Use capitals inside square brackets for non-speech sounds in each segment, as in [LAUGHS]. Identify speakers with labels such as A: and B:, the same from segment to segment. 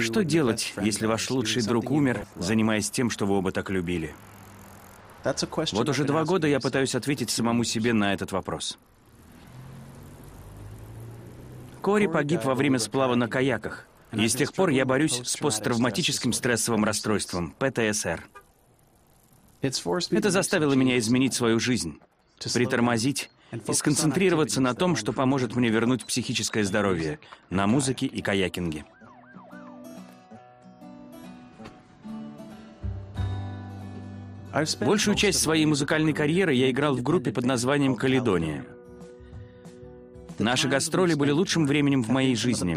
A: Что делать, если ваш лучший друг умер, занимаясь тем, что вы оба так любили? Вот уже два года я пытаюсь ответить самому себе на этот вопрос. Кори погиб во время сплава на каяках, и с тех пор я борюсь с посттравматическим стрессовым расстройством, ПТСР. Это заставило меня изменить свою жизнь, притормозить и сконцентрироваться на том, что поможет мне вернуть психическое здоровье, на музыке и каякинге. Большую часть своей музыкальной карьеры я играл в группе под названием «Каледония». Наши гастроли были лучшим временем в моей жизни.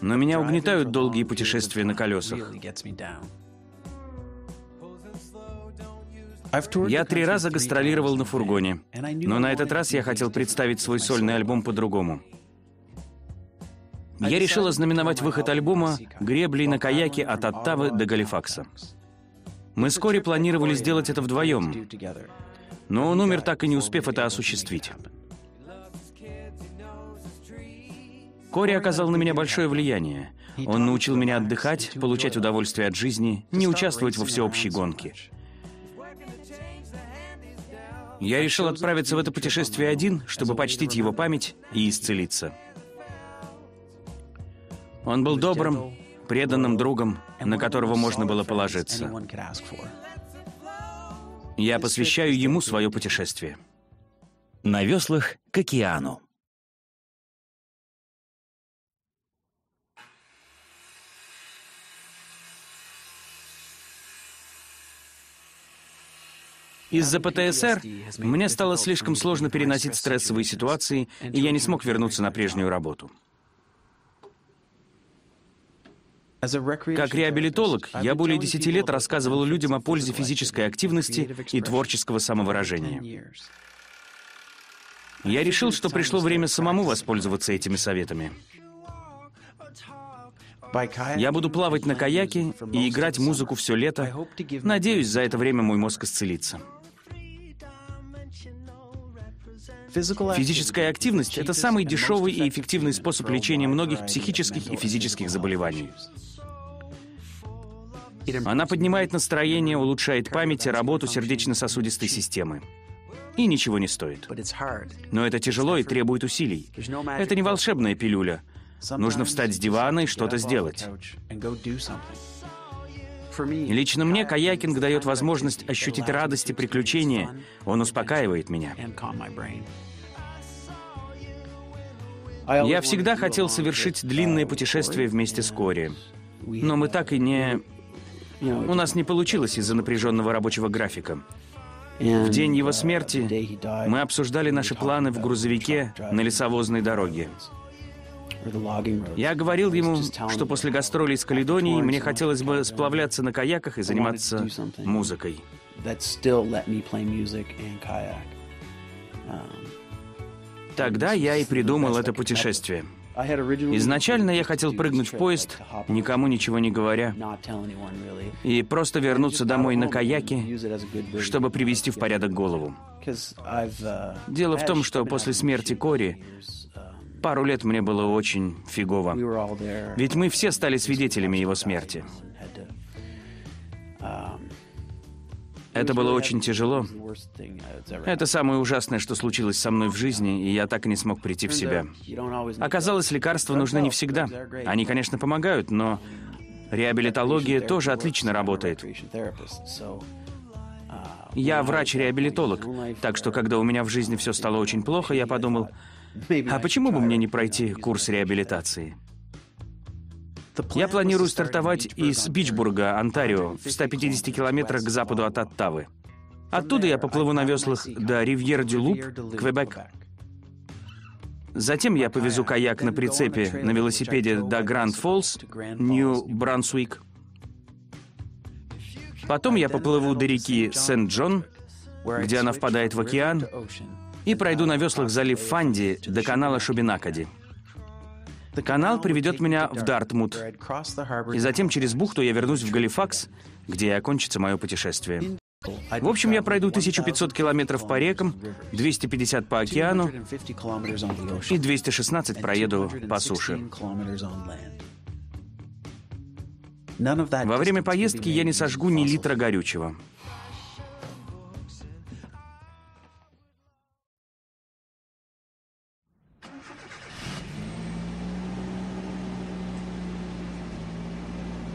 A: Но меня угнетают долгие путешествия на колесах. Я три раза гастролировал на фургоне, но на этот раз я хотел представить свой сольный альбом по-другому. Я решил ознаменовать выход альбома греблей на каяке от Оттавы до Галифакса. Мы вскоре планировали сделать это вдвоем, но он умер, так и не успев это осуществить. Кори оказал на меня большое влияние. Он научил меня отдыхать, получать удовольствие от жизни, не участвовать во всеобщей гонке. Я решил отправиться в это путешествие один, чтобы почтить его память и исцелиться. Он был добрым, преданным другом, на которого можно было положиться. Я посвящаю ему свое путешествие.
B: На веслах к океану.
A: Из-за ПТСР мне стало слишком сложно переносить стрессовые ситуации, и я не смог вернуться на прежнюю работу. Как реабилитолог, я более 10 лет рассказывал людям о пользе физической активности и творческого самовыражения. Я решил, что пришло время самому воспользоваться этими советами. Я буду плавать на каяке и играть музыку все лето. Надеюсь, за это время мой мозг исцелится. Физическая активность – это самый дешевый и эффективный способ лечения многих психических и физических заболеваний. Она поднимает настроение, улучшает память и работу сердечно-сосудистой системы. И ничего не стоит. Но это тяжело и требует усилий. Это не волшебная пилюля. Нужно встать с дивана и что-то сделать. Лично мне каякинг дает возможность ощутить радость и приключения. Он успокаивает меня. Я всегда хотел совершить длинное путешествие вместе с Кори. Но мы так и не... У нас не получилось из-за напряженного рабочего графика. В день его смерти мы обсуждали наши планы в грузовике на лесовозной дороге. Я говорил ему, что после гастролей с Каледонией мне хотелось бы сплавляться на каяках и заниматься музыкой. Тогда я и придумал это путешествие. Изначально я хотел прыгнуть в поезд, никому ничего не говоря, и просто вернуться домой на каяке, чтобы привести в порядок голову. Дело в том, что после смерти Кори пару лет мне было очень фигово. Ведь мы все стали свидетелями его смерти. Это было очень тяжело. Это самое ужасное, что случилось со мной в жизни, и я так и не смог прийти в себя. Оказалось, лекарства нужны не всегда. Они, конечно, помогают, но реабилитология тоже отлично работает. Я врач-реабилитолог, так что когда у меня в жизни все стало очень плохо, я подумал, а почему бы мне не пройти курс реабилитации? Я планирую стартовать из Бичбурга, Онтарио, в 150 километрах к западу от Оттавы. Оттуда я поплыву на веслах до Ривьер-дю-Луп, Квебек. Затем я повезу каяк на прицепе на велосипеде до Гранд-Фоллс, Нью-Брансуик. Потом я поплыву до реки Сент-Джон, где она впадает в океан, и пройду на веслах залив Фанди до канала Шубинакади. Канал приведет меня в Дартмут, и затем через бухту я вернусь в Галифакс, где и окончится мое путешествие. В общем, я пройду 1500 километров по рекам, 250 по океану и 216 проеду по суше. Во время поездки я не сожгу ни литра горючего.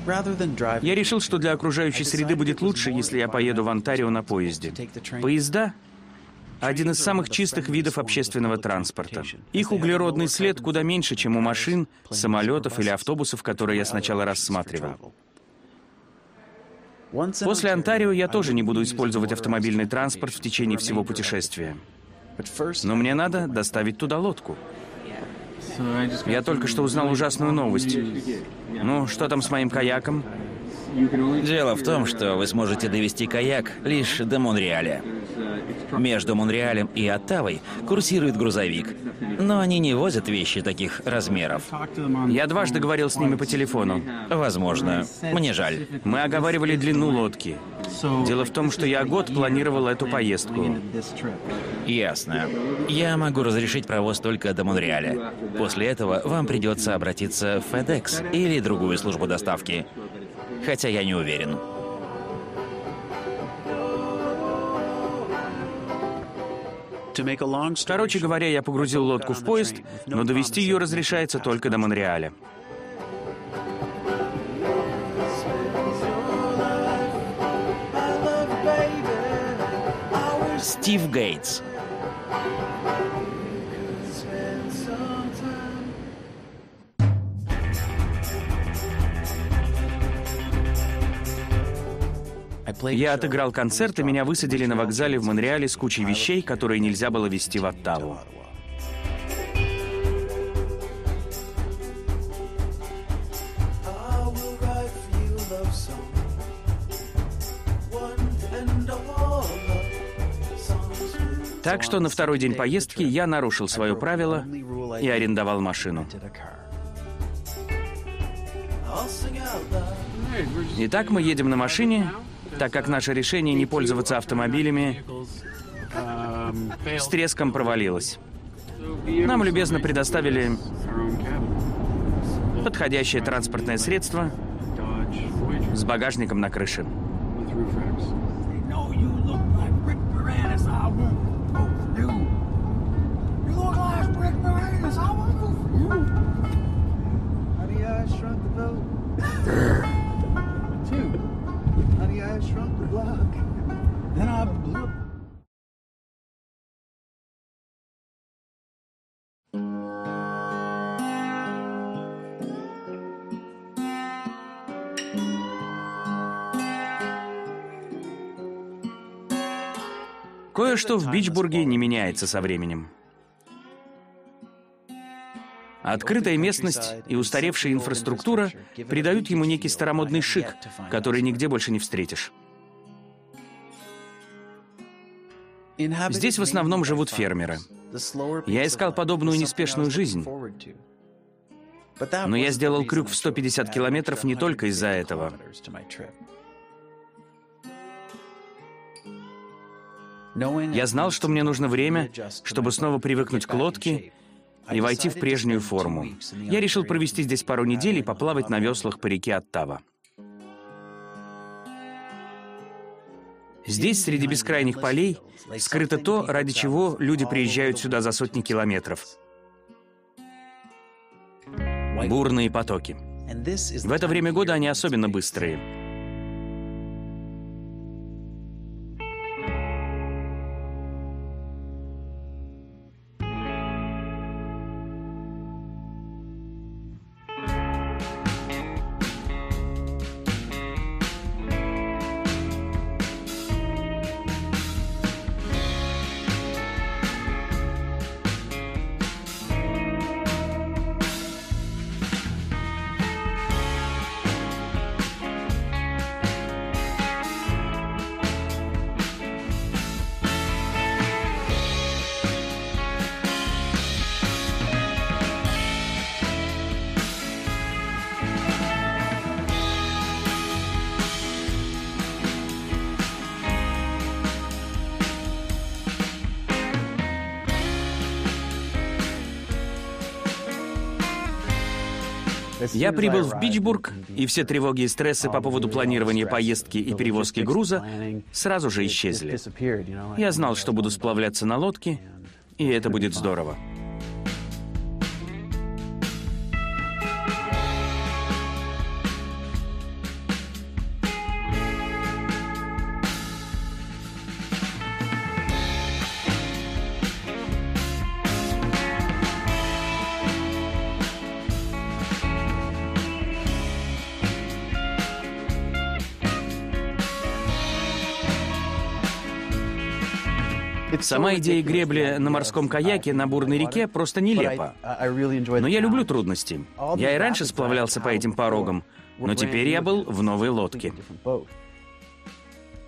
A: Я решил, что для окружающей среды будет лучше, если я поеду в Онтарио на поезде. Поезда — один из самых чистых видов общественного транспорта. Их углеродный след куда меньше, чем у машин, самолетов или автобусов, которые я сначала рассматривал. После Онтарио я тоже не буду использовать автомобильный транспорт в течение всего путешествия. Но мне надо доставить туда лодку. Я только что узнал ужасную новость. Ну, что там с моим каяком?
B: Дело в том, что вы сможете довести каяк лишь до Монреаля. Между Монреалем и Оттавой курсирует грузовик, но они не возят вещи таких размеров.
A: Я дважды говорил с ними по телефону.
B: Возможно. Мне жаль.
A: Мы оговаривали длину лодки. Дело в том, что я год планировал эту поездку.
B: Ясно. Я могу разрешить провоз только до Монреаля. После этого вам придется обратиться в FedEx или другую службу доставки. Хотя я не уверен.
A: Короче говоря, я погрузил лодку в поезд, но довести ее разрешается только до Монреаля.
B: Стив Гейтс.
A: Я отыграл концерт, и меня высадили на вокзале в Монреале с кучей вещей, которые нельзя было везти в Оттаву. Так что на второй день поездки я нарушил свое правило и арендовал машину. Итак, мы едем на машине, так как наше решение не пользоваться автомобилями с треском провалилось. Нам любезно предоставили подходящее транспортное средство с багажником на крыше. Кое-что в Бичбурге не меняется со временем. Открытая местность и устаревшая инфраструктура придают ему некий старомодный шик, который нигде больше не встретишь. Здесь в основном живут фермеры. Я искал подобную неспешную жизнь. Но я сделал крюк в 150 километров не только из-за этого. Я знал, что мне нужно время, чтобы снова привыкнуть к лодке и войти в прежнюю форму. Я решил провести здесь пару недель и поплавать на веслах по реке Оттава. Здесь, среди бескрайних полей, скрыто то, ради чего люди приезжают сюда за сотни километров. Бурные потоки. В это время года они особенно быстрые. Я прибыл в Бичбург, и все тревоги и стрессы по поводу планирования поездки и перевозки груза сразу же исчезли. Я знал, что буду сплавляться на лодке, и это будет здорово. Сама идея гребли на морском каяке на бурной реке просто нелепа. Но я люблю трудности. Я и раньше сплавлялся по этим порогам, но теперь я был в новой лодке.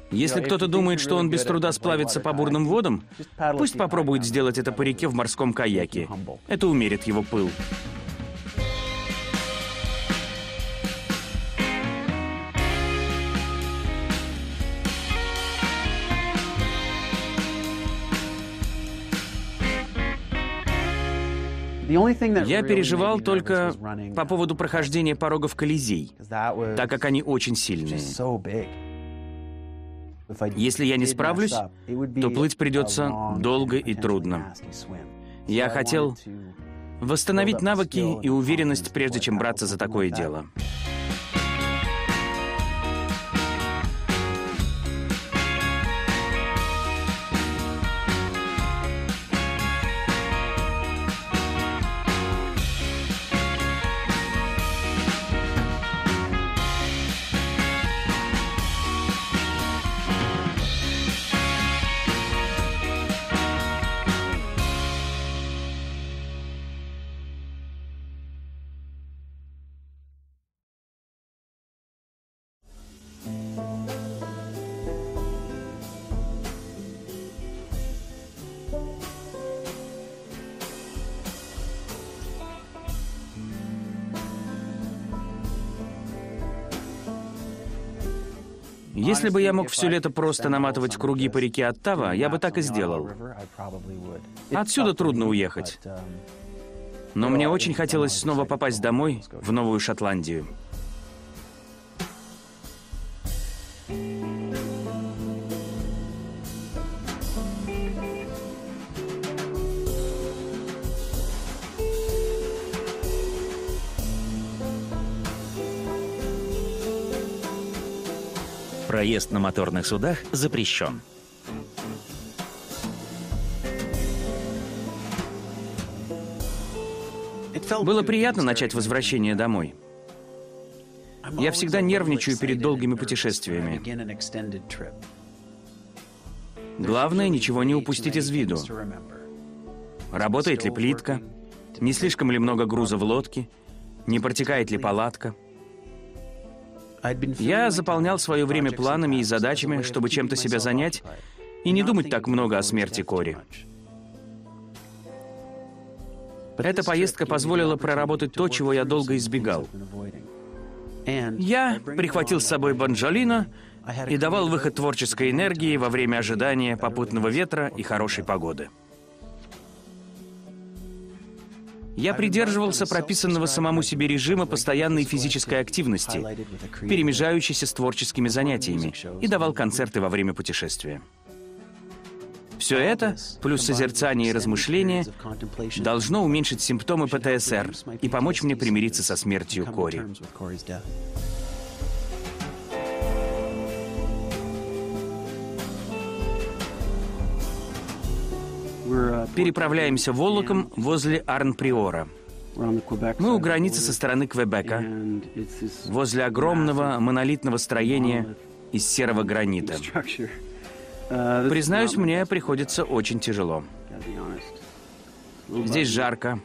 A: Если кто-то думает, что он без труда сплавится по бурным водам, пусть попробует сделать это по реке в морском каяке. Это умерит его пыл. Я переживал только по поводу прохождения порогов Колизей, так как они очень сильные. Если я не справлюсь, то плыть придется долго и трудно. Я хотел восстановить навыки и уверенность, прежде чем браться за такое дело. Если бы я мог все лето просто наматывать круги по реке Оттава, я бы так и сделал. Отсюда трудно уехать. Но мне очень хотелось снова попасть домой, в Новую Шотландию.
B: Проезд на моторных судах запрещен.
A: Было приятно начать возвращение домой. Я всегда нервничаю перед долгими путешествиями. Главное, ничего не упустить из виду. Работает ли плитка? Не слишком ли много груза в лодке? Не протекает ли палатка? Я заполнял свое время планами и задачами, чтобы чем-то себя занять и не думать так много о смерти Кори. Эта поездка позволила проработать то, чего я долго избегал. Я прихватил с собой Банджолино и давал выход творческой энергии во время ожидания попутного ветра и хорошей погоды. Я придерживался прописанного самому себе режима постоянной физической активности, перемежающейся с творческими занятиями, и давал концерты во время путешествия. Все это, плюс созерцание и размышления, должно уменьшить симптомы ПТСР и помочь мне примириться со смертью Кори. Переправляемся волоком возле Арн-Приора. Мы у границы со стороны Квебека, возле огромного монолитного строения из серого гранита. Признаюсь, мне приходится очень тяжело. Здесь жарко,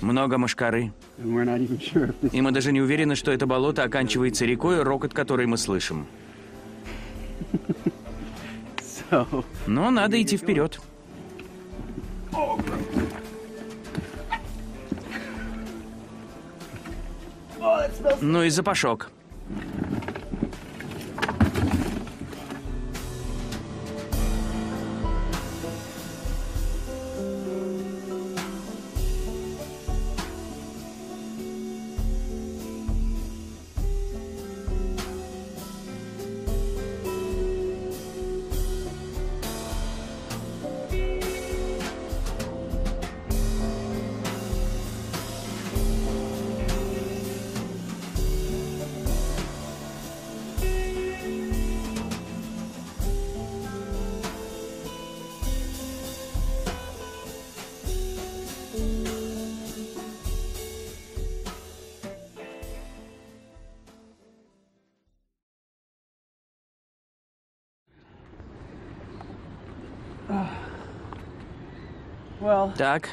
A: много мошкары. И мы даже не уверены, что это болото оканчивается рекой, рокот которой мы слышим. [LAUGHS] Но надо идти вперед. Ну и запашок. Так,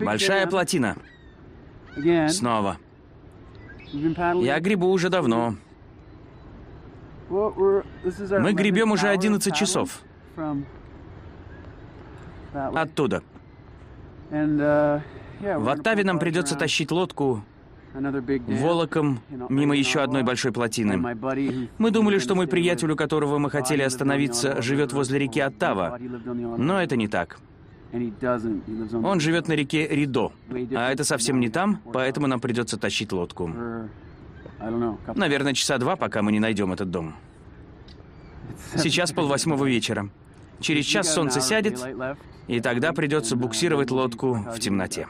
A: большая плотина. Снова. Я гребу уже давно. Мы гребем уже 11 часов. Оттуда. В Оттаве нам придется тащить лодку волоком мимо еще одной большой плотины. Мы думали, что мой приятель, у которого мы хотели остановиться, живет возле реки Оттава. Но это не так. Он живет на реке Ридо, а это совсем не там, поэтому нам придется тащить лодку. Наверное, часа два, пока мы не найдем этот дом. Сейчас [LAUGHS] полвосьмого вечера. Через час солнце сядет, и тогда придется буксировать лодку в темноте.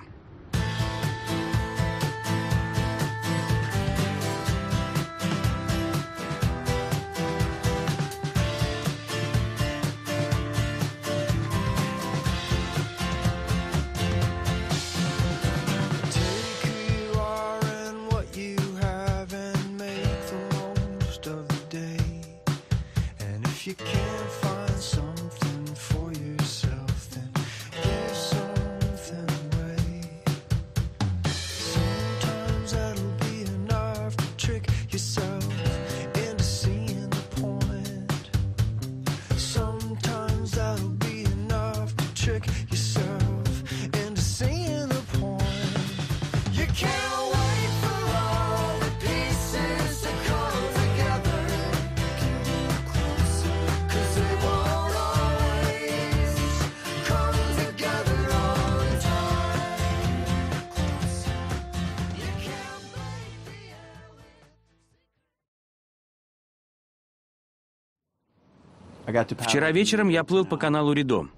A: Вчера вечером я плыл по каналу Ридо.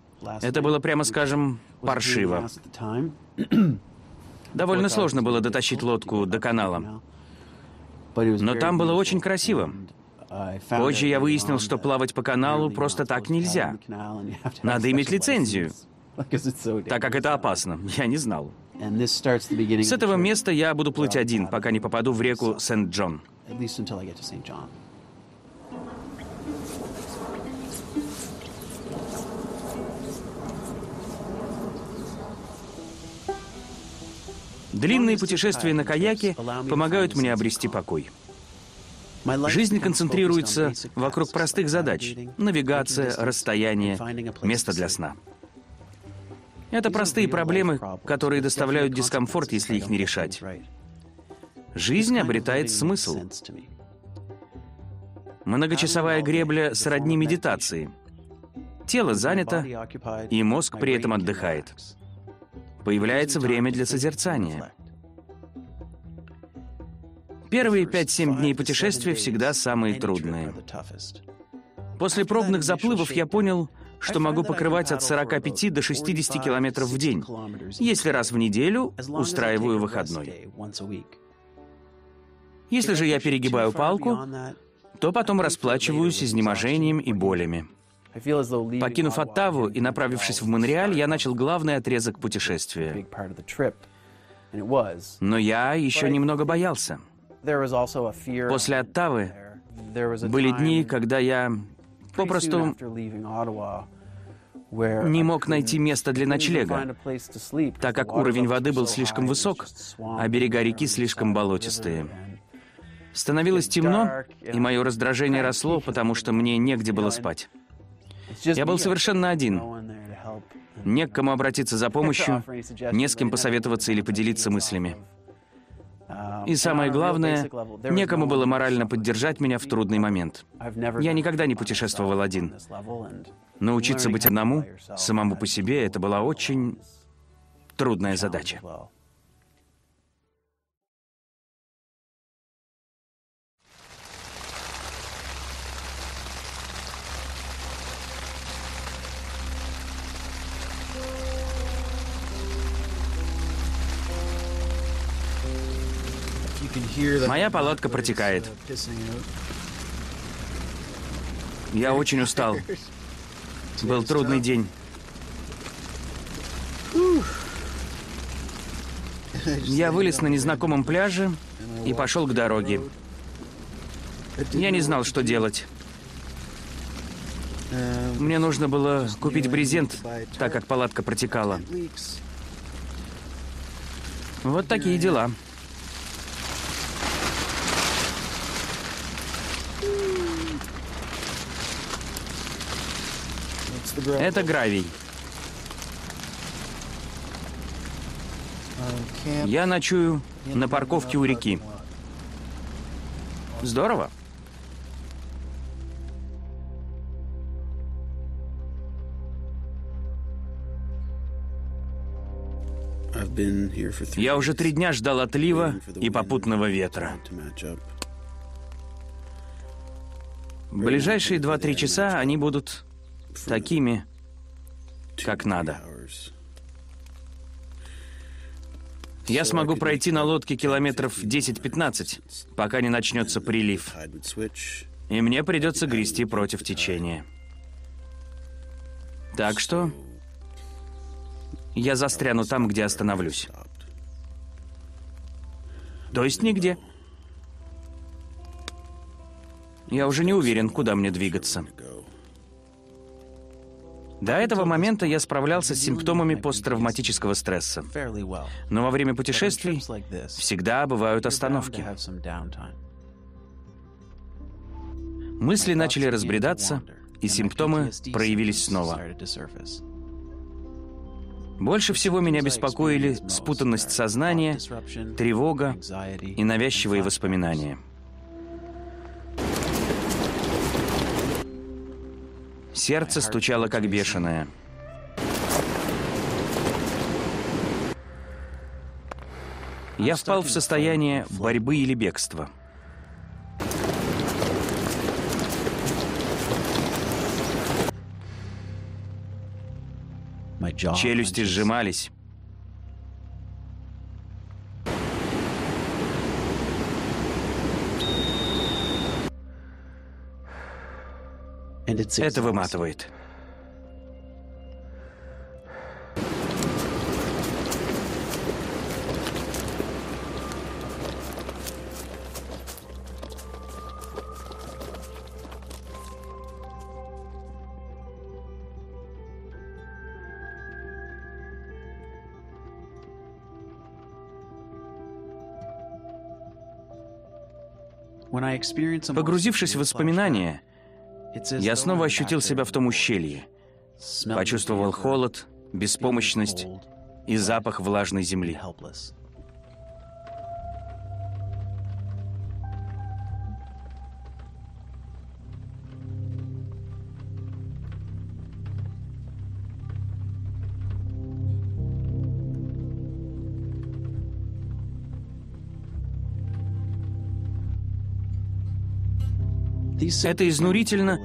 A: Это было, прямо скажем, паршиво. [CLEARS THROAT] Довольно сложно было дотащить лодку до канала. Но там было очень красиво. Позже я выяснил, что плавать по каналу просто так нельзя. Надо иметь лицензию, так как это опасно. Я не знал. С этого места я буду плыть один, пока не попаду в реку Сент-Джон. Длинные путешествия на каяке помогают мне обрести покой. Жизнь концентрируется вокруг простых задач — навигация, расстояние, место для сна. Это простые проблемы, которые доставляют дискомфорт, если их не решать. Жизнь обретает смысл. Многочасовая гребля сродни медитации. Тело занято, и мозг при этом отдыхает появляется время для созерцания. Первые 5-7 дней путешествия всегда самые трудные. После пробных заплывов я понял, что могу покрывать от 45 до 60 километров в день, если раз в неделю устраиваю выходной. Если же я перегибаю палку, то потом расплачиваюсь изнеможением и болями. Покинув Оттаву и направившись в Монреаль, я начал главный отрезок путешествия. Но я еще немного боялся. После Оттавы были дни, когда я попросту не мог найти место для ночлега, так как уровень воды был слишком высок, а берега реки слишком болотистые. Становилось темно, и мое раздражение росло, потому что мне негде было спать. Я был совершенно один. Не к кому обратиться за помощью, не с кем посоветоваться или поделиться мыслями. И самое главное, некому было морально поддержать меня в трудный момент. Я никогда не путешествовал один. Научиться быть одному, самому по себе, это была очень трудная задача. Моя палатка протекает. Я очень устал. Был трудный день. Я вылез на незнакомом пляже и пошел к дороге. Я не знал, что делать. Мне нужно было купить брезент, так как палатка протекала. Вот такие дела. Это гравий. Я ночую на парковке у реки. Здорово. Я уже три дня ждал отлива и попутного ветра. Ближайшие два-три часа они будут такими, как надо. Я смогу пройти на лодке километров 10-15, пока не начнется прилив. И мне придется грести против течения. Так что я застряну там, где остановлюсь. То есть нигде. Я уже не уверен, куда мне двигаться. До этого момента я справлялся с симптомами посттравматического стресса. Но во время путешествий всегда бывают остановки. Мысли начали разбредаться, и симптомы проявились снова. Больше всего меня беспокоили спутанность сознания, тревога и навязчивые воспоминания. Сердце стучало как бешеное. Я впал в состояние борьбы или бегства. Челюсти сжимались. Это выматывает. Погрузившись в воспоминания, я снова ощутил себя в том ущелье. Почувствовал холод, беспомощность и запах влажной земли. Это изнурительно,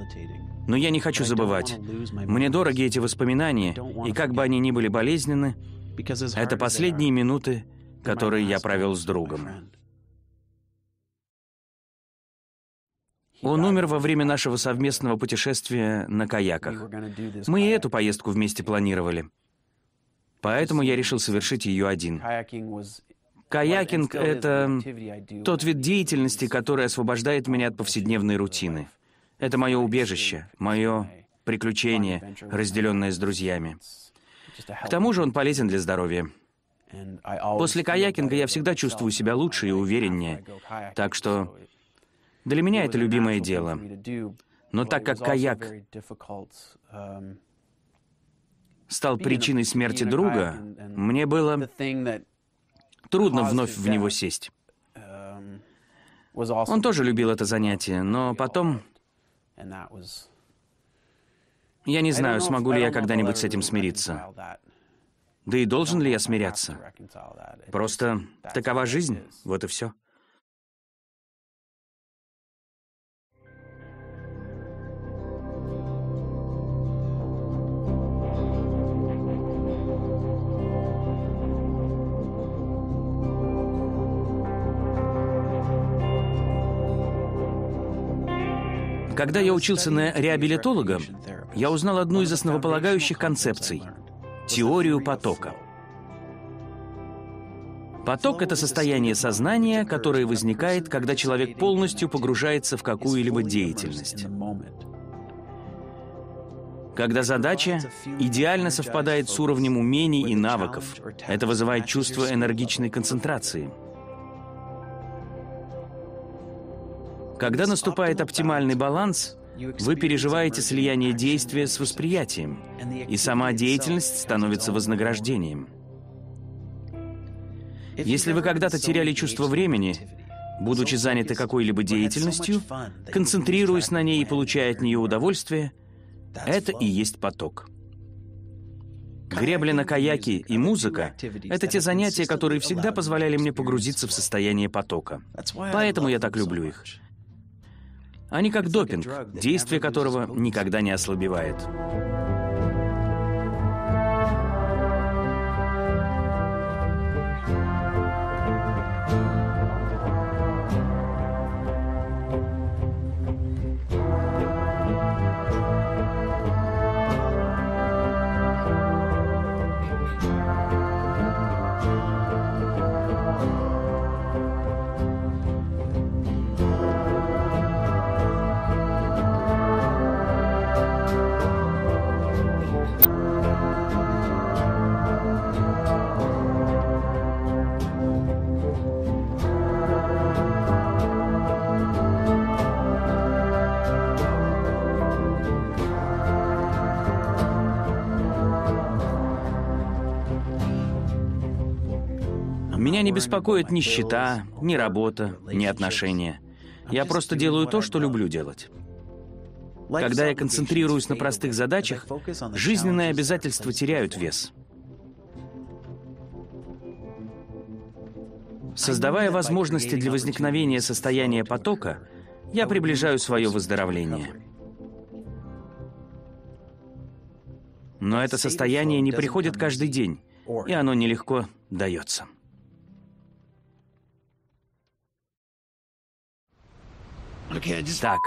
A: но я не хочу забывать. Мне дороги эти воспоминания, и как бы они ни были болезненны, это последние минуты, которые я провел с другом. Он умер во время нашего совместного путешествия на каяках. Мы и эту поездку вместе планировали. Поэтому я решил совершить ее один. Каякинг — это тот вид деятельности, который освобождает меня от повседневной рутины. Это мое убежище, мое приключение, разделенное с друзьями. К тому же он полезен для здоровья. После каякинга я всегда чувствую себя лучше и увереннее. Так что для меня это любимое дело. Но так как каяк стал причиной смерти друга, мне было Трудно вновь в него сесть. Он тоже любил это занятие, но потом... Я не знаю, смогу ли я когда-нибудь с этим смириться. Да и должен ли я смиряться? Просто такова жизнь, вот и все. Когда я учился на реабилитолога, я узнал одну из основополагающих концепций — теорию потока. Поток — это состояние сознания, которое возникает, когда человек полностью погружается в какую-либо деятельность. когда задача идеально совпадает с уровнем умений и навыков. Это вызывает чувство энергичной концентрации. Когда наступает оптимальный баланс, вы переживаете слияние действия с восприятием, и сама деятельность становится вознаграждением. Если вы когда-то теряли чувство времени, будучи заняты какой-либо деятельностью, концентрируясь на ней и получая от нее удовольствие, это и есть поток. Гребля на каяке и музыка — это те занятия, которые всегда позволяли мне погрузиться в состояние потока. Поэтому я так люблю их. Они как допинг, действие которого никогда не ослабевает. Меня не беспокоит ни счета, ни работа, ни отношения. Я просто делаю то, что люблю делать. Когда я концентрируюсь на простых задачах, жизненные обязательства теряют вес. Создавая возможности для возникновения состояния потока, я приближаю свое выздоровление. Но это состояние не приходит каждый день, и оно нелегко дается. Так.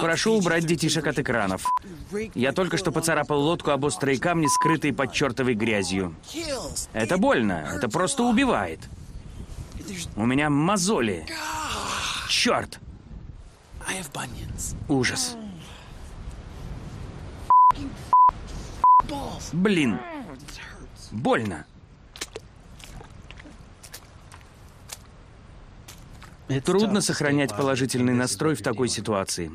A: Прошу убрать детишек от экранов. Я только что поцарапал лодку об острые камни, скрытые под чертовой грязью. Это больно, это просто убивает. У меня мозоли. Черт! Ужас. Блин. Больно. Трудно сохранять положительный настрой в такой ситуации.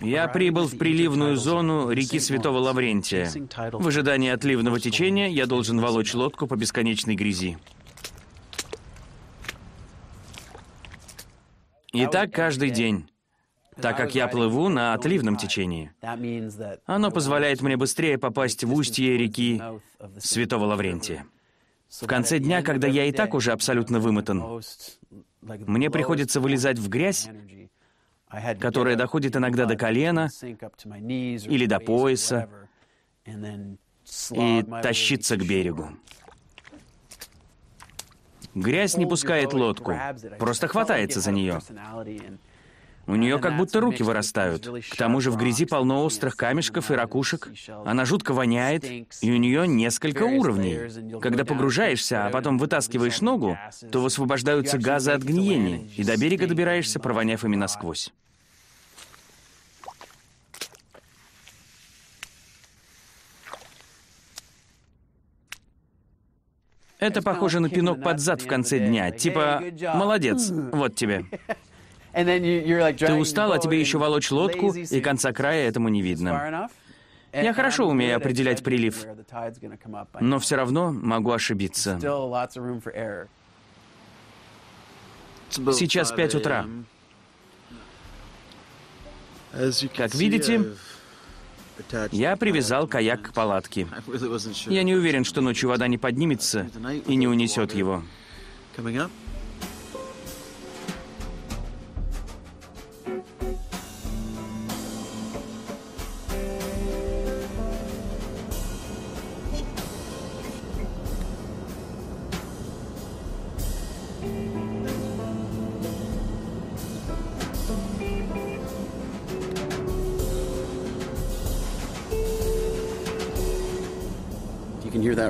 A: Я прибыл в приливную зону реки Святого Лаврентия. В ожидании отливного течения я должен волочь лодку по бесконечной грязи. И так каждый день, так как я плыву на отливном течении. Оно позволяет мне быстрее попасть в устье реки Святого Лаврентия. В конце дня, когда я и так уже абсолютно вымотан, мне приходится вылезать в грязь, которая доходит иногда до колена или до пояса, и тащиться к берегу. Грязь не пускает лодку, просто хватается за нее. У нее как будто руки вырастают. К тому же в грязи полно острых камешков и ракушек. Она жутко воняет, и у нее несколько уровней. Когда погружаешься, а потом вытаскиваешь ногу, то высвобождаются газы от гниения, и до берега добираешься, провоняв ими насквозь. Это похоже на пинок под зад в конце дня. Типа, молодец, [LAUGHS] вот тебе. Ты устал, а тебе еще волочь лодку, и конца края этому не видно. Я хорошо умею определять прилив, но все равно могу ошибиться. Сейчас 5 утра. Как видите, я привязал каяк к палатке. [LAUGHS] Я не уверен, что ночью вода не поднимется и не унесет его.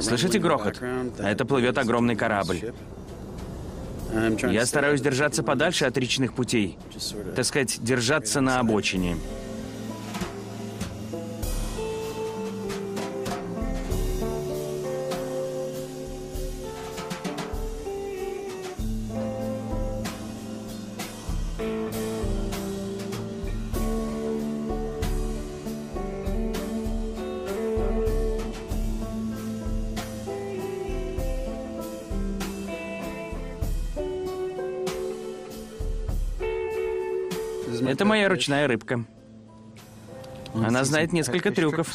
A: Слышите грохот? Это плывет огромный корабль. Я стараюсь держаться подальше от речных путей. Так сказать, держаться на обочине. Ручная рыбка. Она знает несколько трюков.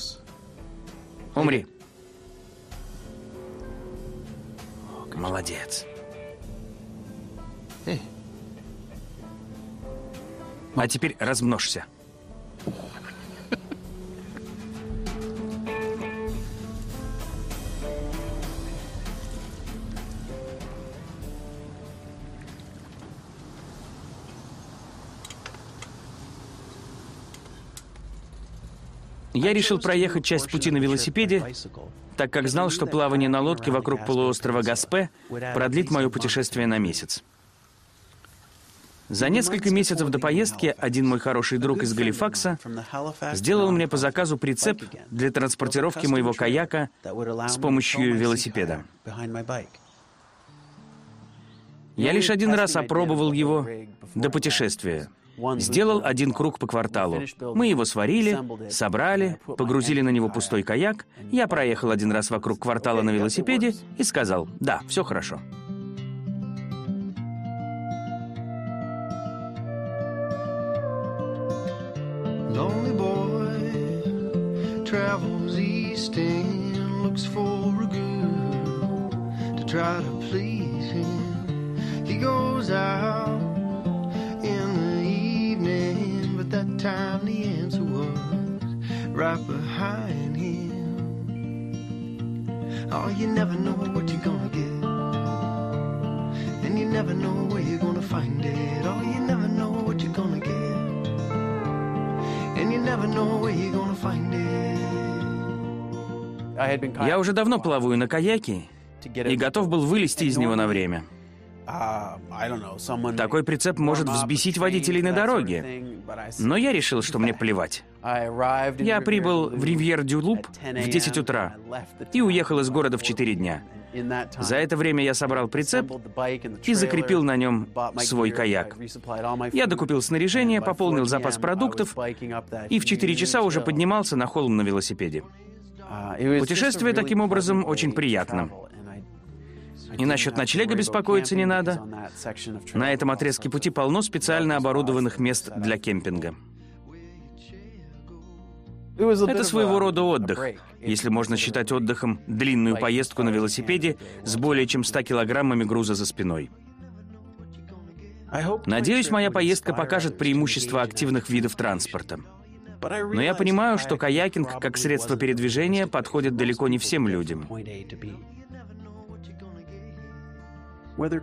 A: Умри. Молодец. А теперь размножься. Я решил проехать часть пути на велосипеде, так как знал, что плавание на лодке вокруг полуострова Гаспе продлит мое путешествие на месяц. За несколько месяцев до поездки один мой хороший друг из Галифакса сделал мне по заказу прицеп для транспортировки моего каяка с помощью велосипеда. Я лишь один раз опробовал его до путешествия. Сделал один круг по кварталу. Мы его сварили, собрали, погрузили на него пустой каяк. Я проехал один раз вокруг квартала на велосипеде и сказал, да, все хорошо.
C: Lonely boy travels east and looks for a girl to try to please him. He goes out time the answer was right behind him. Oh, you never know what you're gonna get, and you never know where you're gonna find it. Oh, you never know what you're gonna get. And you never know where you're gonna find it.
A: Я уже давно плаваю на каяке и готов был вылезти из него на время. Такой прицеп может взбесить водителей на дороге, но я решил, что мне плевать. Я прибыл в Ривьер-дю-Луп в 10 утра и уехал из города в 4 дня. За это время я собрал прицеп и закрепил на нем свой каяк. Я докупил снаряжение, пополнил запас продуктов и в 4 часа уже поднимался на холм на велосипеде. Путешествие таким образом очень приятно. И насчет ночлега беспокоиться не надо. На этом отрезке пути полно специально оборудованных мест для кемпинга. Это своего рода отдых, если можно считать отдыхом длинную поездку на велосипеде с более чем 100 килограммами груза за спиной. Надеюсь, моя поездка покажет преимущества активных видов транспорта. Но я понимаю, что каякинг как средство передвижения подходит далеко не всем людям.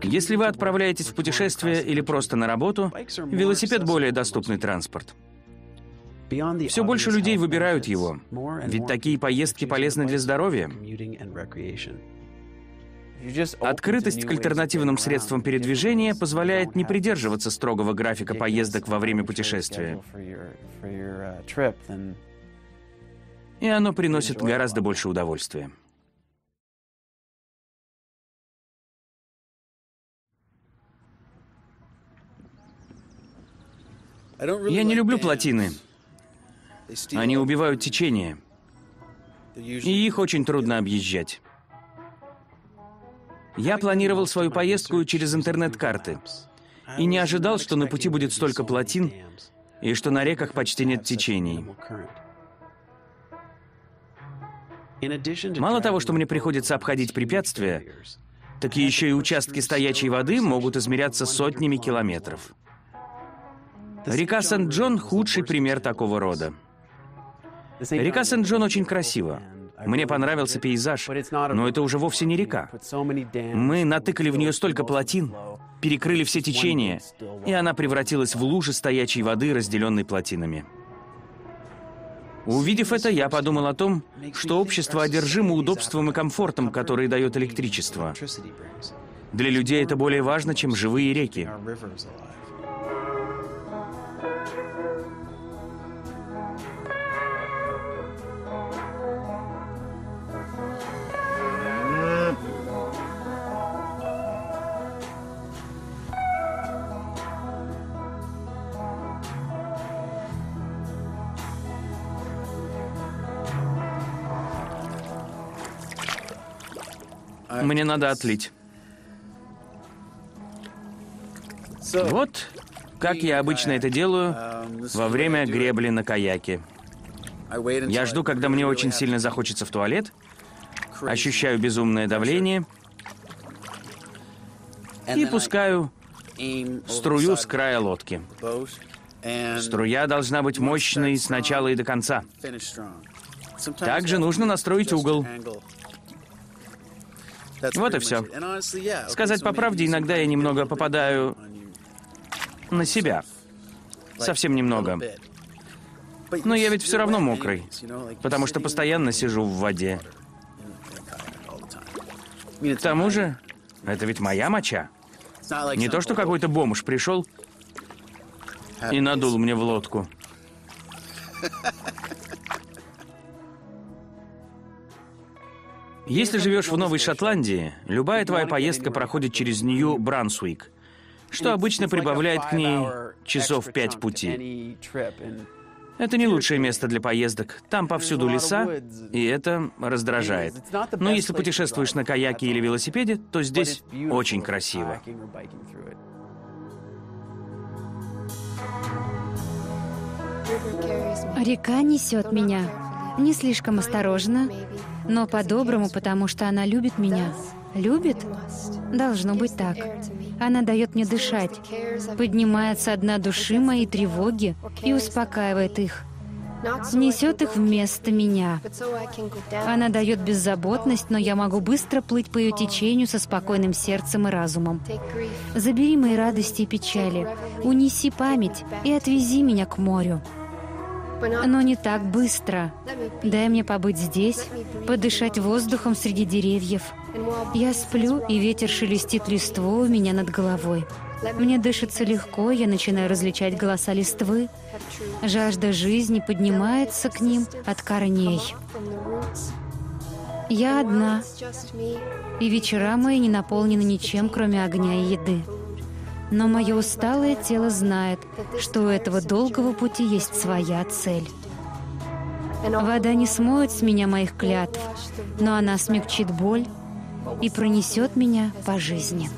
A: Если вы отправляетесь в путешествие или просто на работу, велосипед более доступный транспорт. Все больше людей выбирают его, ведь такие поездки полезны для здоровья. Открытость к альтернативным средствам передвижения позволяет не придерживаться строгого графика поездок во время путешествия. И оно приносит гораздо больше удовольствия. Я не люблю плотины. Они убивают течение. И их очень трудно объезжать. Я планировал свою поездку через интернет-карты. И не ожидал, что на пути будет столько плотин, и что на реках почти нет течений. Мало того, что мне приходится обходить препятствия, так еще и участки стоячей воды могут измеряться сотнями километров. Река Сент-Джон — худший пример такого рода. Река Сент-Джон очень красива. Мне понравился пейзаж, но это уже вовсе не река. Мы натыкали в нее столько плотин, перекрыли все течения, и она превратилась в лужи стоячей воды, разделенной плотинами. Увидев это, я подумал о том, что общество одержимо удобством и комфортом, которые дает электричество. Для людей это более важно, чем живые реки. Мне надо отлить. Вот как я обычно это делаю во время гребли на каяке. Я жду, когда мне очень сильно захочется в туалет, ощущаю безумное давление и пускаю струю с края лодки. Струя должна быть мощной с начала и до конца. Также нужно настроить угол. Вот и все. Сказать по правде, иногда я немного попадаю на себя. Совсем немного. Но я ведь все равно мокрый, потому что постоянно сижу в воде. К тому же, это ведь моя моча. Не то, что какой-то бомж пришел и надул мне в лодку. [LAUGHS] Если живешь в Новой Шотландии, любая твоя поездка проходит через Нью-Брансуик, что обычно прибавляет к ней часов пять пути. Это не лучшее место для поездок. Там повсюду леса, и это раздражает. Но если путешествуешь на каяке или велосипеде, то здесь очень красиво.
D: Река несет меня. Не слишком осторожно, но по-доброму, потому что она любит меня. Любит? Должно быть так. Она дает мне дышать, поднимает со дна души мои тревоги и успокаивает их. Несет их вместо меня. Она дает беззаботность, но я могу быстро плыть по ее течению со спокойным сердцем и разумом. Забери мои радости и печали, унеси память и отвези меня к морю. Но не так быстро. Дай мне побыть здесь, подышать воздухом среди деревьев. Я сплю, и ветер шелестит листву у меня над головой. Мне дышится легко, я начинаю различать голоса листвы. Жажда жизни поднимается к ним от корней. Я одна, и вечера мои не наполнены ничем, кроме огня и еды. Но мое усталое тело знает, что у этого долгого пути есть своя цель. Вода не смоет с меня моих клятв, но она смягчит боль и пронесет меня по жизни.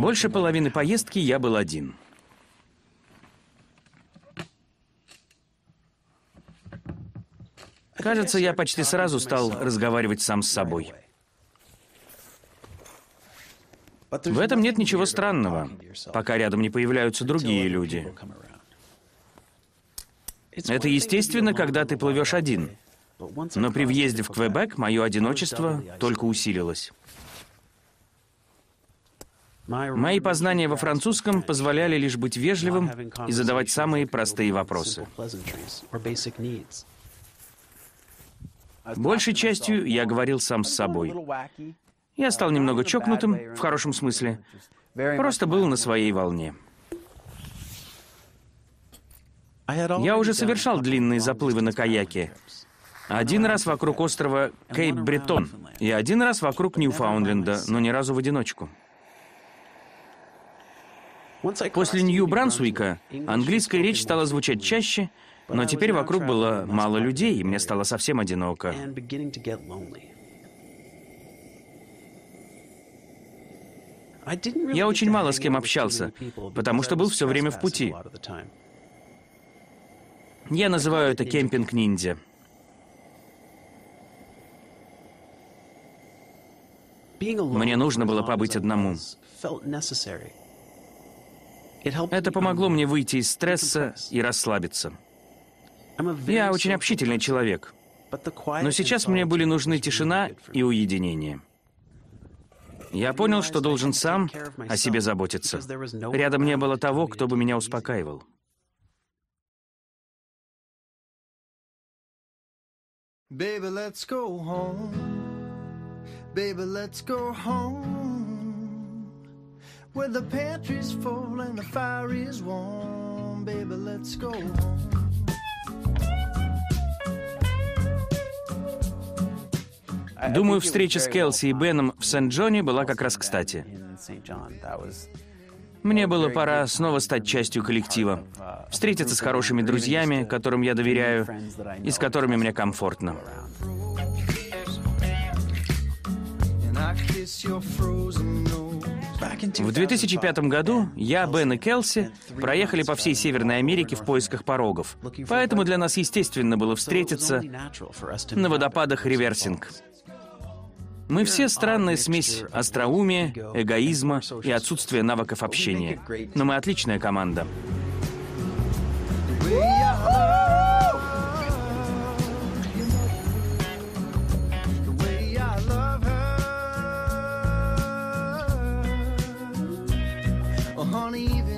A: Больше половины поездки я был один. Кажется, я почти сразу стал разговаривать сам с собой. В этом нет ничего странного, пока рядом не появляются другие люди. Это естественно, когда ты плывешь один. Но при въезде в Квебек мое одиночество только усилилось. Мои познания во французском позволяли лишь быть вежливым и задавать самые простые вопросы. Большей частью я говорил сам с собой. Я стал немного чокнутым, в хорошем смысле. Просто был на своей волне. Я уже совершал длинные заплывы на каяке. Один раз вокруг острова Кейп-Бретон и один раз вокруг Ньюфаундленда, но ни разу в одиночку. После Нью-Брансуика английская речь стала звучать чаще, но теперь вокруг было мало людей, и мне стало совсем одиноко. Я очень мало с кем общался, потому что был все время в пути. Я называю это кемпинг-ниндзя. Мне нужно было побыть одному. Это помогло мне выйти из стресса и расслабиться. Я очень общительный человек, но сейчас мне были нужны тишина и уединение. Я понял, что должен сам о себе заботиться. Рядом не было того, кто бы меня успокаивал.
C: Baby, let's go home. Baby, let's go home. Where the pantry's full and the fire is warm. Baby, let's go home.
A: Думаю, встреча с Келси и Беном в Сент-Джоне была как раз кстати. Мне было пора снова стать частью коллектива, встретиться с хорошими друзьями, которым я доверяю и с которыми мне комфортно. В 2005 году я, Бен и Келси проехали по всей Северной Америке в поисках порогов. Поэтому для нас естественно было встретиться на водопадах Реверсинг. Мы все странная смесь остроумия, эгоизма и отсутствия навыков общения. Но мы отличная команда.
C: The uneven.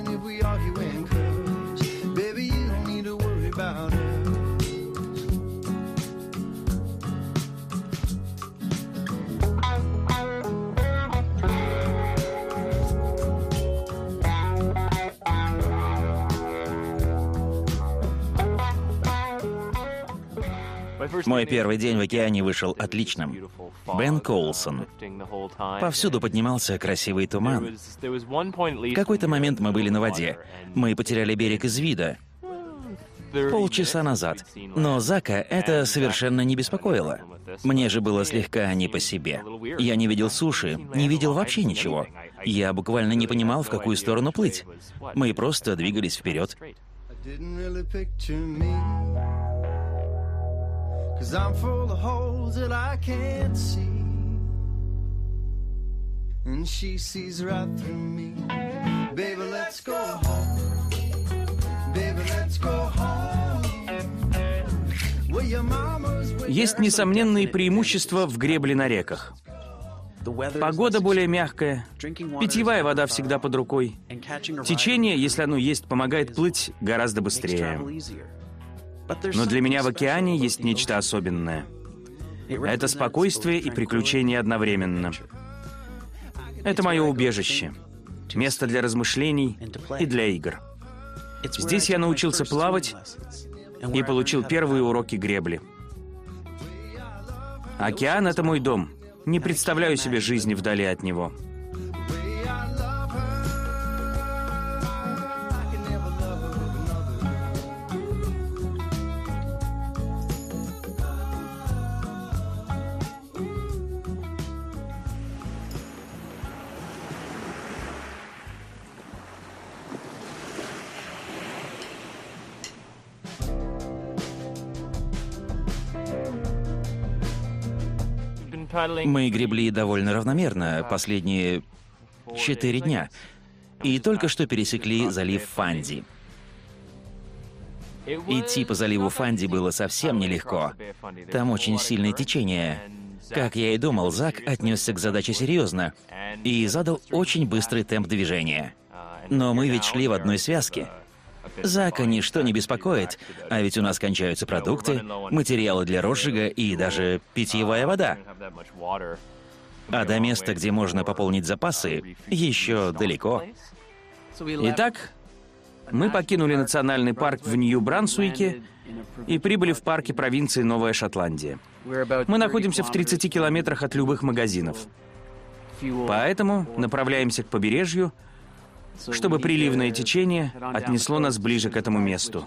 B: Мой первый день в океане вышел отличным. Бен Коулсон. Повсюду поднимался красивый туман. В какой-то момент мы были на воде. Мы потеряли берег из вида. Полчаса назад. Но Зака это совершенно не беспокоило. Мне же было слегка не по себе. Я не видел суши, не видел вообще ничего. Я буквально не понимал, в какую сторону плыть. Мы просто двигались вперед.
C: didn't really picture me. Cause I'm full of holes that I can't see. And she sees right through me. Baby, let's go home. Baby, let's go home. Where your mama's
A: Есть несомненные преимущества в гребле на реках. Погода более мягкая, питьевая вода всегда под рукой. Течение, если оно есть, помогает плыть гораздо быстрее. Но для меня в океане есть нечто особенное. Это спокойствие и приключение одновременно. Это мое убежище, место для размышлений и для игр. Здесь я научился плавать и получил первые уроки гребли. Океан — это мой дом. Не представляю себе жизни вдали от него.
B: Мы гребли довольно равномерно последние четыре дня. И только что пересекли залив Фанди. Идти по заливу Фанди было совсем нелегко. Там очень сильное течение. Как я и думал, Зак отнесся к задаче серьезно и задал очень быстрый темп движения. Но мы ведь шли в одной связке. Зака ничто не беспокоит, а ведь у нас кончаются продукты, материалы для розжига и даже питьевая вода. А до места, где можно пополнить запасы, еще далеко.
A: Итак, мы покинули национальный парк в Нью-Брансуике и прибыли в парке провинции Новая Шотландия. Мы находимся в 30 километрах от любых магазинов. Поэтому направляемся к побережью, чтобы приливное течение отнесло нас ближе к этому месту.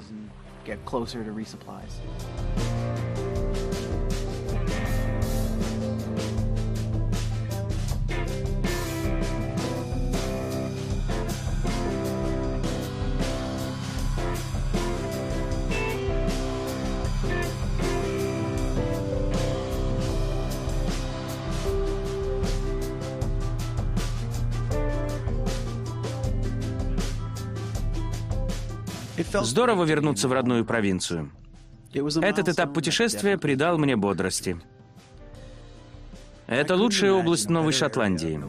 A: Здорово вернуться в родную провинцию. Этот этап путешествия придал мне бодрости. Это лучшая область Новой Шотландии.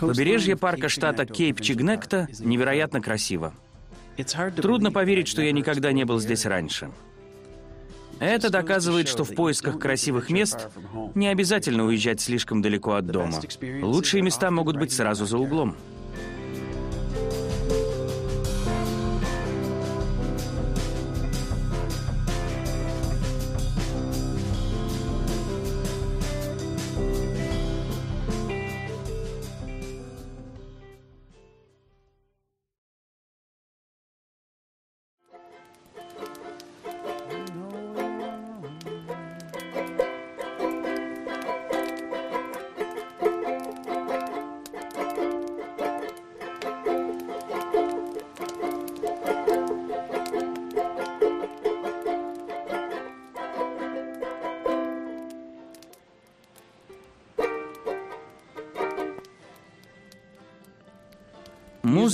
A: Побережье парка штата Кейп-Чигнекта невероятно красиво. Трудно поверить, что я никогда не был здесь раньше. Это доказывает, что в поисках красивых мест не обязательно уезжать слишком далеко от дома. Лучшие места могут быть сразу за углом.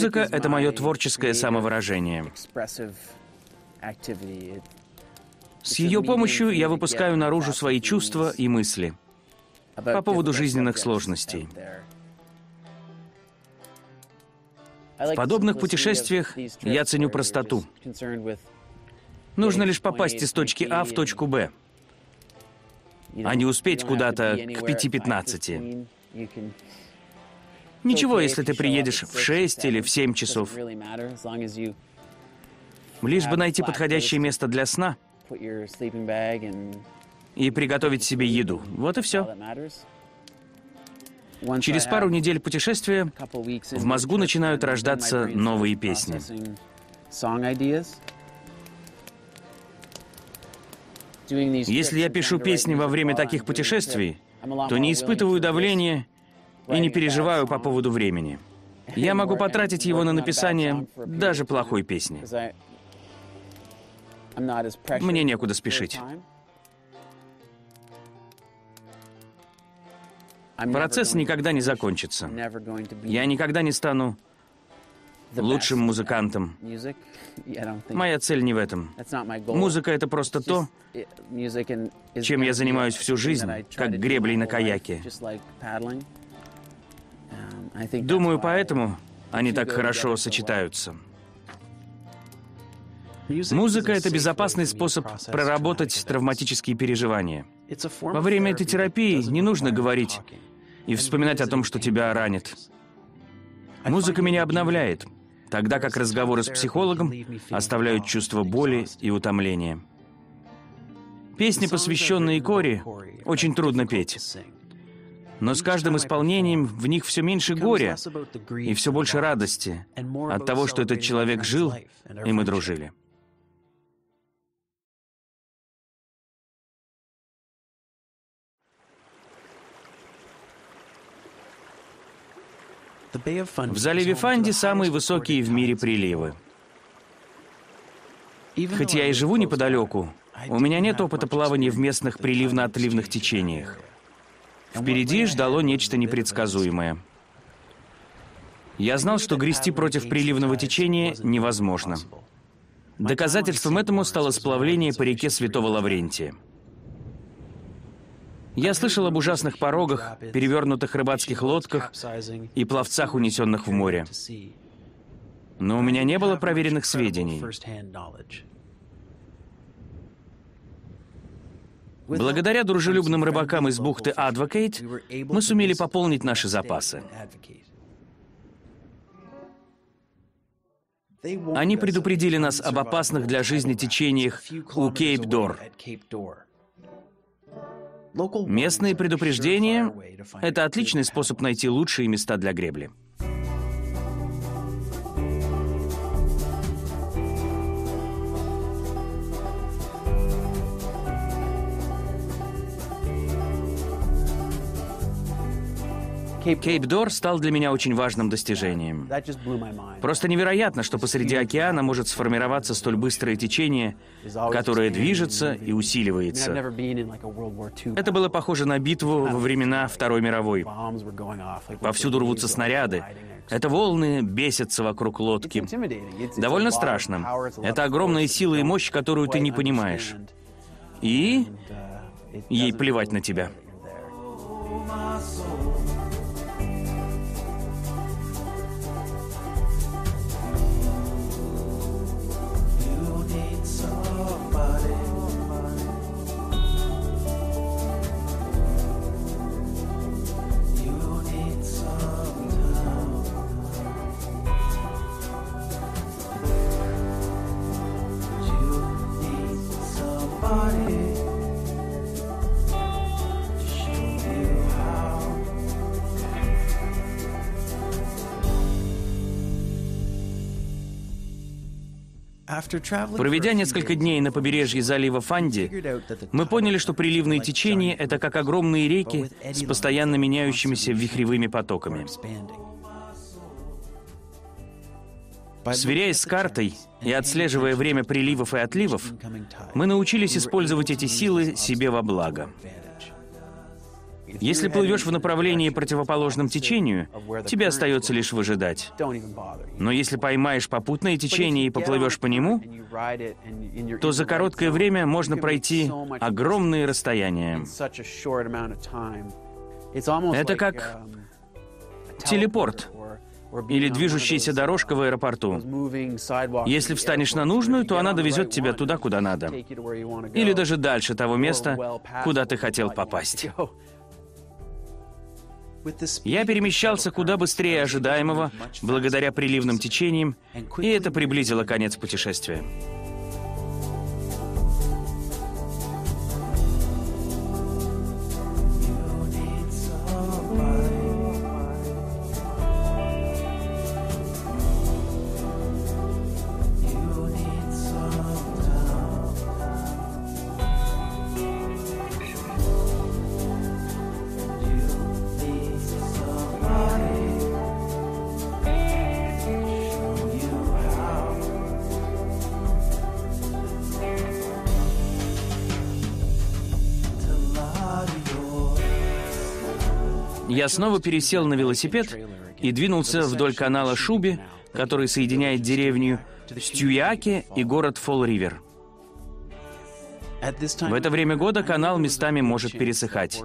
A: Музыка — это мое творческое самовыражение. С ее помощью я выпускаю наружу свои чувства и мысли по поводу жизненных сложностей. В подобных путешествиях я ценю простоту. Нужно лишь попасть из точки А в точку Б, а не успеть куда-то к 5.15. Ничего, если ты приедешь в 6 или в 7 часов. Лишь бы найти подходящее место для сна и приготовить себе еду. Вот и все. Через пару недель путешествия в мозгу начинают рождаться новые песни. Если я пишу песни во время таких путешествий, то не испытываю давления и не переживаю по поводу времени. Я могу потратить его на написание даже плохой песни. Мне некуда спешить. Процесс никогда не закончится. Я никогда не стану лучшим музыкантом. Моя цель не в этом. Музыка — это просто то, чем я занимаюсь всю жизнь, как греблей на каяке. Думаю, поэтому они так хорошо сочетаются. Музыка — это безопасный способ проработать травматические переживания. Во время этой терапии не нужно говорить и вспоминать о том, что тебя ранит. Музыка меня обновляет, тогда как разговоры с психологом оставляют чувство боли и утомления. Песни, посвященные Кори, очень трудно петь. Но с каждым исполнением в них все меньше горя и все больше радости от того, что этот человек жил, и мы дружили. В заливе Фанди самые высокие в мире приливы. Хоть я и живу неподалеку, у меня нет опыта плавания в местных приливно-отливных течениях. Впереди ждало нечто непредсказуемое. Я знал, что грести против приливного течения невозможно. Доказательством этому стало сплавление по реке Святого Лаврентия. Я слышал об ужасных порогах, перевернутых рыбацких лодках и пловцах, унесенных в море. Но у меня не было проверенных сведений. Благодаря дружелюбным рыбакам из бухты Адвокейт мы сумели пополнить наши запасы. Они предупредили нас об опасных для жизни течениях у Кейп-Дор. Местные предупреждения — это отличный способ найти лучшие места для гребли. Кейп-Дор стал для меня очень важным достижением. Просто невероятно, что посреди океана может сформироваться столь быстрое течение, которое движется и усиливается. Это было похоже на битву во времена Второй мировой. Повсюду рвутся снаряды. Это волны бесятся вокруг лодки. Довольно страшно. Это огромная сила и мощь, которую ты не понимаешь. И ей плевать на тебя. Проведя несколько дней на побережье залива Фанди, мы поняли, что приливные течения — это как огромные реки с постоянно меняющимися вихревыми потоками. Сверяясь с картой и отслеживая время приливов и отливов, мы научились использовать эти силы себе во благо. Если плывешь в направлении противоположном течению, тебе остается лишь выжидать. Но если поймаешь попутное течение и поплывешь по нему, то за короткое время можно пройти огромные расстояния. Это как телепорт или движущаяся дорожка в аэропорту. Если встанешь на нужную, то она довезет тебя туда, куда надо. Или даже дальше того места, куда ты хотел попасть. Я перемещался куда быстрее ожидаемого, благодаря приливным течениям, и это приблизило конец путешествия. Снова пересел на велосипед и двинулся вдоль канала Шуби, который соединяет деревню Стюяки и город Фолл-Ривер. В это время года канал местами может пересыхать.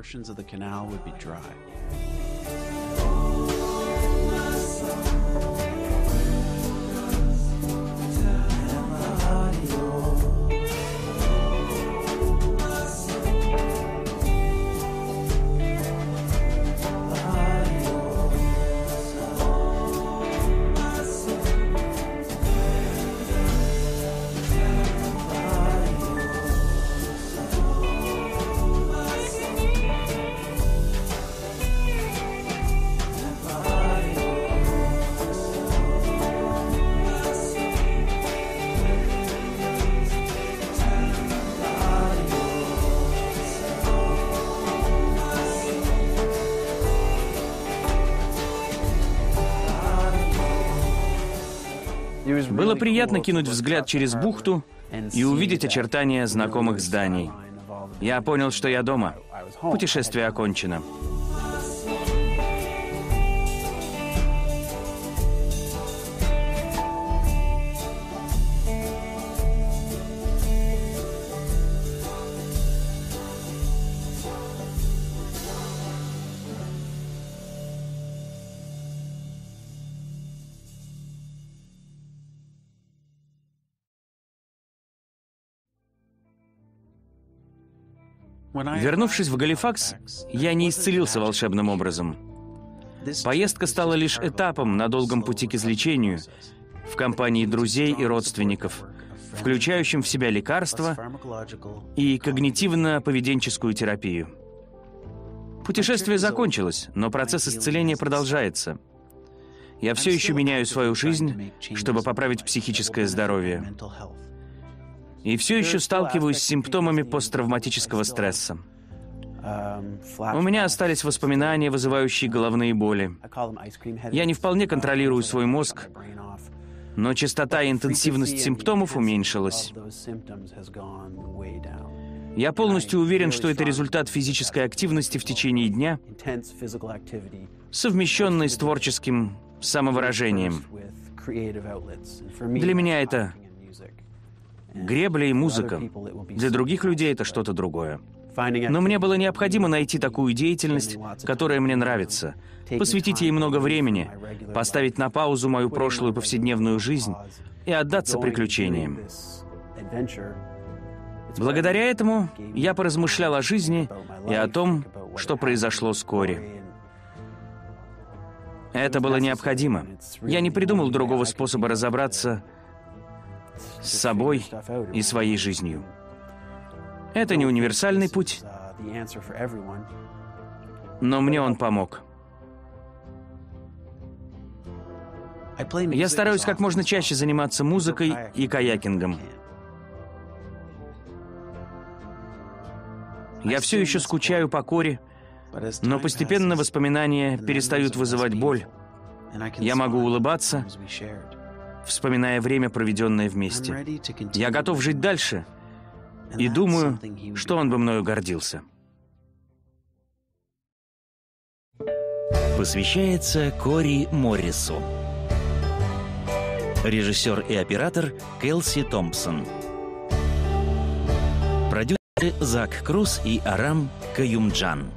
A: Приятно кинуть взгляд через бухту и увидеть очертания знакомых зданий. Я понял, что я дома. Путешествие окончено. Вернувшись в Галифакс, я не исцелился волшебным образом. Поездка стала лишь этапом на долгом пути к излечению в компании друзей и родственников, включающим в себя лекарства и когнитивно-поведенческую терапию. Путешествие закончилось, но процесс исцеления продолжается. Я все еще меняю свою жизнь, чтобы поправить психическое здоровье и все еще сталкиваюсь с симптомами посттравматического стресса. У меня остались воспоминания, вызывающие головные боли. Я не вполне контролирую свой мозг, но частота и интенсивность симптомов уменьшилась. Я полностью уверен, что это результат физической активности в течение дня, совмещенной с творческим самовыражением. Для меня это гребля и музыка. Для других людей это что-то другое. Но мне было необходимо найти такую деятельность, которая мне нравится, посвятить ей много времени, поставить на паузу мою прошлую повседневную жизнь и отдаться приключениям. Благодаря этому я поразмышлял о жизни и о том, что произошло с Кори. Это было необходимо. Я не придумал другого способа разобраться с собой и своей жизнью. Это не универсальный путь, но мне он помог. Я стараюсь как можно чаще заниматься музыкой и каякингом. Я все еще скучаю по Коре, но постепенно воспоминания перестают вызывать боль. Я могу улыбаться, вспоминая время, проведенное вместе. Я готов жить дальше и думаю, что он бы мною гордился.
B: Посвящается Кори Моррису. Режиссер и оператор Келси Томпсон. Продюсеры Зак Круз и Арам Каюмджан.